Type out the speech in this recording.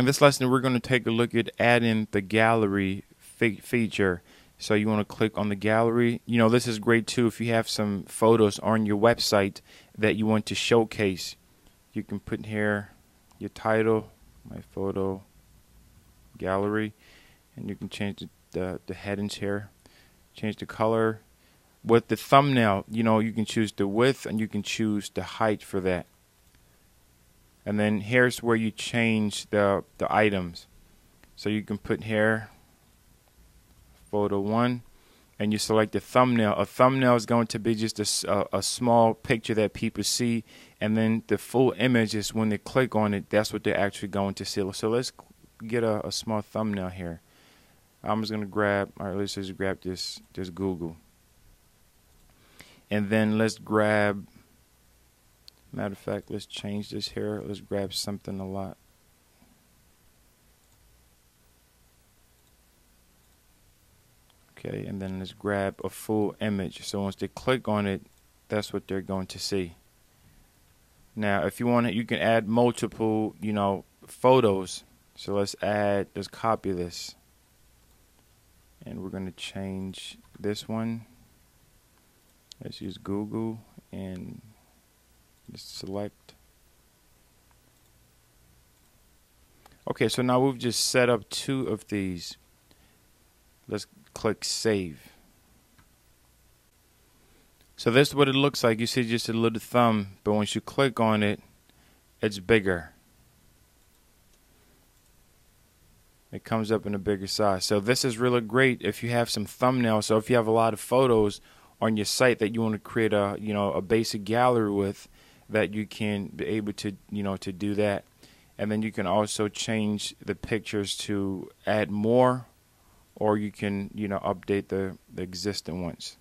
In this lesson, we're going to take a look at adding the gallery fe feature. So you want to click on the gallery. You know, this is great too if you have some photos on your website that you want to showcase. You can put in here your title, my photo gallery, and you can change the, the, the headings here. Change the color. With the thumbnail, you know, you can choose the width and you can choose the height for that and then here's where you change the the items. So you can put here photo one and you select the thumbnail. A thumbnail is going to be just a, a, a, small picture that people see and then the full image is when they click on it that's what they're actually going to see. So let's get a, a small thumbnail here. I'm just gonna grab all right let's just grab this this Google. And then let's grab Matter of fact, let's change this here. Let's grab something a lot. Okay, and then let's grab a full image. So once they click on it, that's what they're going to see. Now, if you want it, you can add multiple, you know, photos. So let's add, let's copy this. And we're going to change this one. Let's use Google and just select. Okay, so now we've just set up two of these. Let's click Save. So this is what it looks like. You see just a little thumb, but once you click on it, it's bigger. It comes up in a bigger size. So this is really great if you have some thumbnails. So if you have a lot of photos on your site that you want to create a you know a basic gallery with, that you can be able to you know to do that. And then you can also change the pictures to add more or you can you know update the, the existing ones